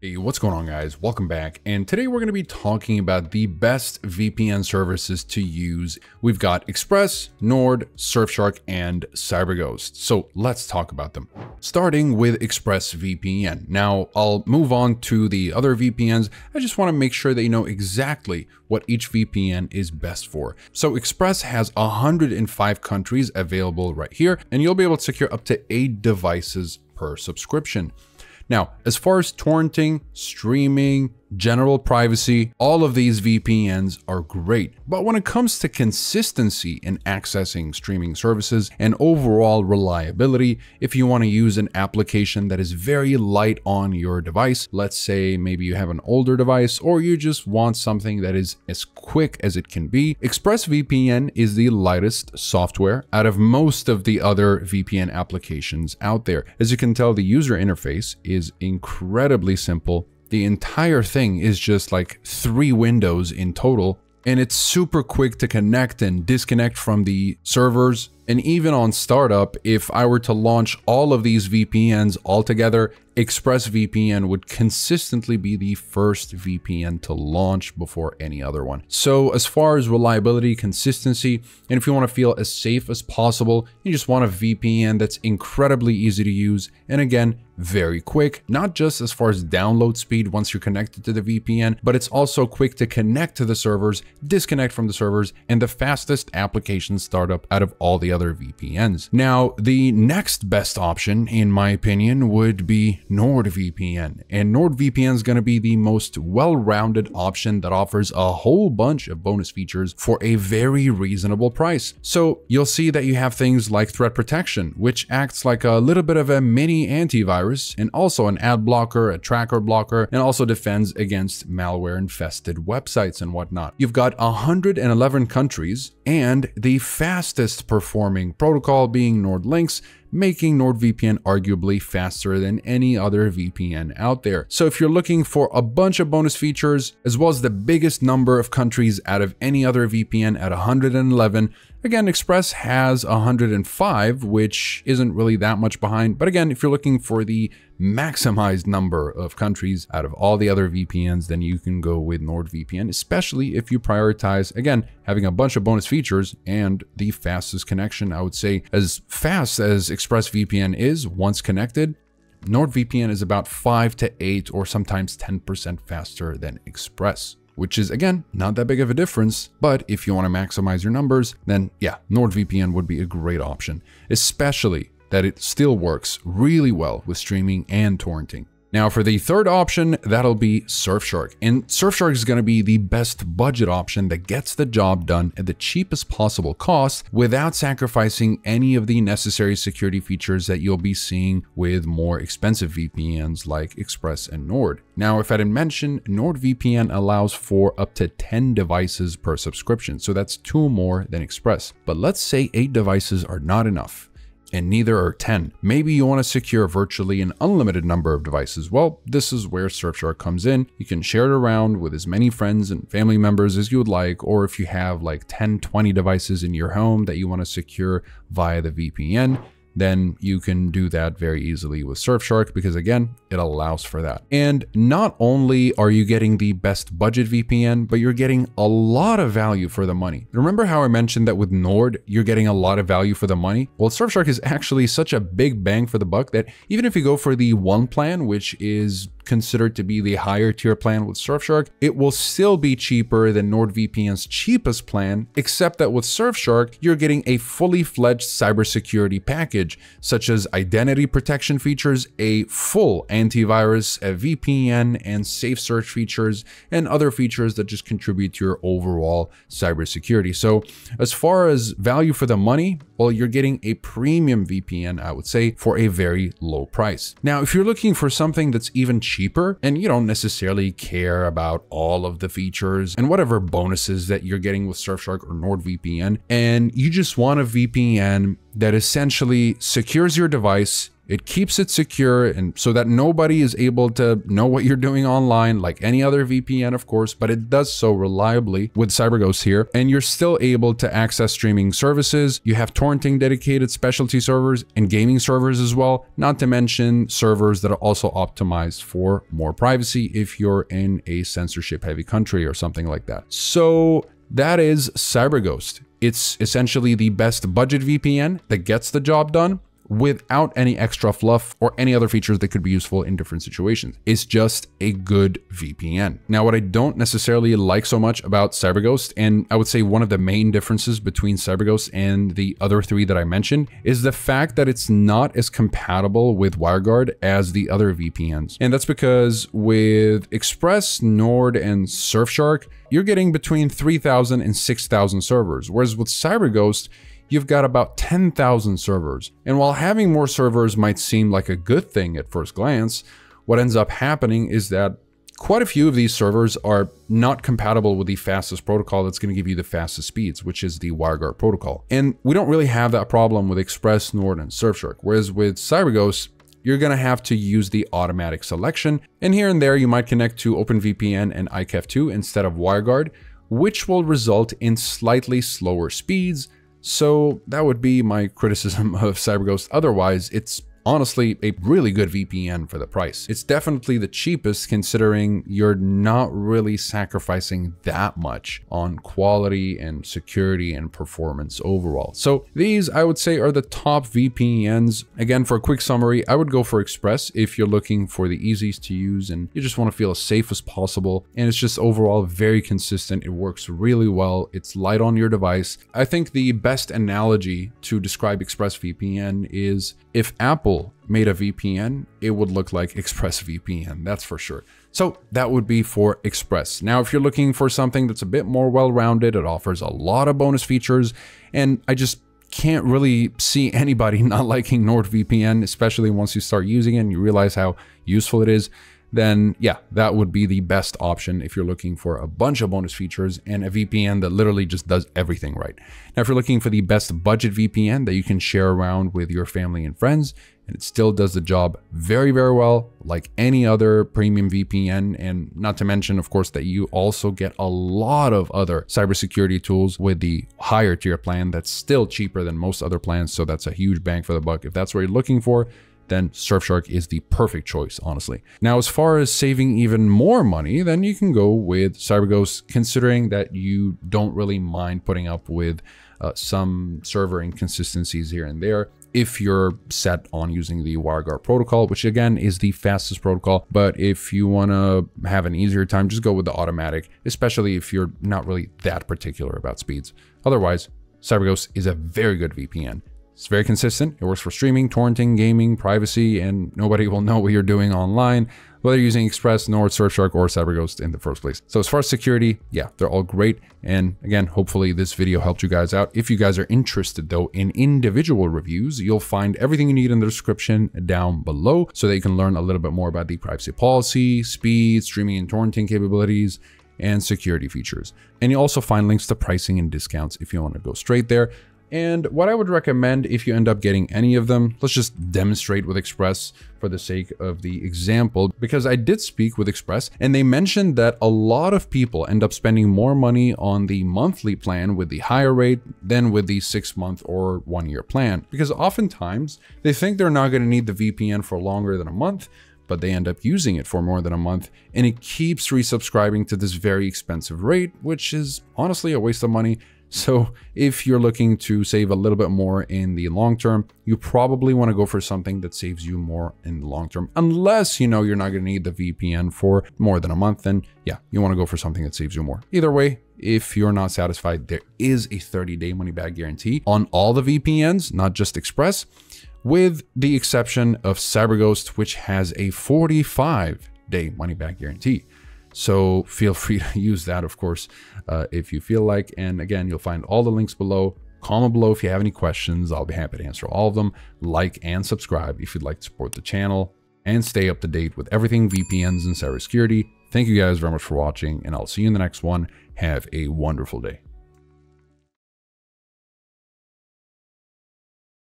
Hey, what's going on guys? Welcome back. And today we're going to be talking about the best VPN services to use. We've got Express, Nord, Surfshark, and CyberGhost. So let's talk about them. Starting with Express VPN. Now I'll move on to the other VPNs. I just want to make sure that you know exactly what each VPN is best for. So Express has 105 countries available right here, and you'll be able to secure up to eight devices per subscription. Now, as far as torrenting, streaming, general privacy, all of these VPNs are great. But when it comes to consistency in accessing streaming services and overall reliability, if you want to use an application that is very light on your device, let's say maybe you have an older device or you just want something that is as quick as it can be, ExpressVPN is the lightest software out of most of the other VPN applications out there. As you can tell, the user interface is incredibly simple the entire thing is just like three windows in total and it's super quick to connect and disconnect from the servers. And even on startup, if I were to launch all of these VPNs all together, ExpressVPN would consistently be the first VPN to launch before any other one. So as far as reliability, consistency, and if you want to feel as safe as possible, you just want a VPN that's incredibly easy to use. And again, very quick, not just as far as download speed once you're connected to the VPN, but it's also quick to connect to the servers, disconnect from the servers, and the fastest application startup out of all the other VPNs. Now, the next best option, in my opinion, would be NordVPN. And NordVPN is going to be the most well-rounded option that offers a whole bunch of bonus features for a very reasonable price. So you'll see that you have things like threat protection, which acts like a little bit of a mini antivirus and also an ad blocker, a tracker blocker, and also defends against malware infested websites and whatnot. You've got 111 countries and the fastest performing protocol being NordLynx making NordVPN arguably faster than any other VPN out there. So if you're looking for a bunch of bonus features, as well as the biggest number of countries out of any other VPN at 111, Again, Express has 105, which isn't really that much behind. But again, if you're looking for the maximized number of countries out of all the other VPNs, then you can go with NordVPN, especially if you prioritize, again, having a bunch of bonus features and the fastest connection. I would say as fast as ExpressVPN is once connected, NordVPN is about 5 to 8 or sometimes 10% faster than Express which is again, not that big of a difference, but if you want to maximize your numbers, then yeah, NordVPN would be a great option, especially that it still works really well with streaming and torrenting. Now for the third option, that'll be Surfshark. And Surfshark is going to be the best budget option that gets the job done at the cheapest possible cost without sacrificing any of the necessary security features that you'll be seeing with more expensive VPNs like Express and Nord. Now, if I didn't mention, NordVPN allows for up to 10 devices per subscription, so that's two more than Express. But let's say eight devices are not enough and neither are 10. Maybe you want to secure virtually an unlimited number of devices. Well, this is where Surfshark comes in. You can share it around with as many friends and family members as you would like, or if you have like 10, 20 devices in your home that you want to secure via the VPN, then you can do that very easily with Surfshark because again, it allows for that. And not only are you getting the best budget VPN, but you're getting a lot of value for the money. Remember how I mentioned that with Nord, you're getting a lot of value for the money? Well, Surfshark is actually such a big bang for the buck that even if you go for the one plan, which is considered to be the higher tier plan with Surfshark, it will still be cheaper than NordVPN's cheapest plan, except that with Surfshark, you're getting a fully fledged cybersecurity package, such as identity protection features, a full antivirus, a VPN, and safe search features, and other features that just contribute to your overall cybersecurity. So as far as value for the money, well, you're getting a premium VPN, I would say, for a very low price. Now, if you're looking for something that's even cheaper, and you don't necessarily care about all of the features and whatever bonuses that you're getting with Surfshark or NordVPN. And you just want a VPN that essentially secures your device It keeps it secure and so that nobody is able to know what you're doing online like any other VPN, of course, but it does so reliably with CyberGhost here. And you're still able to access streaming services. You have torrenting dedicated specialty servers and gaming servers as well, not to mention servers that are also optimized for more privacy if you're in a censorship heavy country or something like that. So that is CyberGhost. It's essentially the best budget VPN that gets the job done without any extra fluff or any other features that could be useful in different situations. It's just a good VPN. Now, what I don't necessarily like so much about CyberGhost, and I would say one of the main differences between CyberGhost and the other three that I mentioned, is the fact that it's not as compatible with WireGuard as the other VPNs. And that's because with Express, Nord, and Surfshark, you're getting between 3,000 and 6,000 servers, whereas with CyberGhost, you've got about 10,000 servers. And while having more servers might seem like a good thing at first glance, what ends up happening is that quite a few of these servers are not compatible with the fastest protocol that's going to give you the fastest speeds, which is the WireGuard protocol. And we don't really have that problem with Express, Nord, and Surfshark, whereas with CyberGhost, you're going to have to use the automatic selection. And here and there, you might connect to OpenVPN and IKEV2 instead of WireGuard, which will result in slightly slower speeds, so that would be my criticism of CyberGhost. Otherwise, it's honestly a really good VPN for the price. It's definitely the cheapest considering you're not really sacrificing that much on quality and security and performance overall. So these I would say are the top VPNs. Again, for a quick summary, I would go for Express if you're looking for the easiest to use and you just want to feel as safe as possible. And it's just overall very consistent. It works really well. It's light on your device. I think the best analogy to describe ExpressVPN is if Apple made a VPN, it would look like ExpressVPN, that's for sure. So that would be for Express. Now, if you're looking for something that's a bit more well-rounded, it offers a lot of bonus features, and I just can't really see anybody not liking NordVPN, especially once you start using it and you realize how useful it is then yeah, that would be the best option if you're looking for a bunch of bonus features and a VPN that literally just does everything right. Now, if you're looking for the best budget VPN that you can share around with your family and friends, and it still does the job very, very well, like any other premium VPN. And not to mention, of course, that you also get a lot of other cybersecurity tools with the higher tier plan that's still cheaper than most other plans. So that's a huge bang for the buck. If that's what you're looking for, then Surfshark is the perfect choice, honestly. Now, as far as saving even more money, then you can go with CyberGhost, considering that you don't really mind putting up with uh, some server inconsistencies here and there if you're set on using the WireGuard protocol, which again is the fastest protocol. But if you want to have an easier time, just go with the automatic, especially if you're not really that particular about speeds. Otherwise, CyberGhost is a very good VPN. It's very consistent. It works for streaming, torrenting, gaming, privacy, and nobody will know what you're doing online, whether you're using Express, Nord, Surfshark, or CyberGhost in the first place. So as far as security, yeah, they're all great. And again, hopefully this video helped you guys out. If you guys are interested though in individual reviews, you'll find everything you need in the description down below so that you can learn a little bit more about the privacy policy, speed, streaming and torrenting capabilities, and security features. And you'll also find links to pricing and discounts if you want to go straight there. And what I would recommend if you end up getting any of them, let's just demonstrate with Express for the sake of the example, because I did speak with Express and they mentioned that a lot of people end up spending more money on the monthly plan with the higher rate than with the six month or one year plan, because oftentimes they think they're not going to need the VPN for longer than a month, but they end up using it for more than a month and it keeps resubscribing to this very expensive rate, which is honestly a waste of money so if you're looking to save a little bit more in the long term, you probably want to go for something that saves you more in the long term. Unless you know you're not going to need the VPN for more than a month, then yeah, you want to go for something that saves you more. Either way, if you're not satisfied, there is a 30-day money-back guarantee on all the VPNs, not just Express, with the exception of CyberGhost, which has a 45-day money-back guarantee. So feel free to use that, of course, uh, if you feel like. And again, you'll find all the links below. Comment below if you have any questions. I'll be happy to answer all of them. Like and subscribe if you'd like to support the channel and stay up to date with everything VPNs and cybersecurity. Thank you guys very much for watching, and I'll see you in the next one. Have a wonderful day.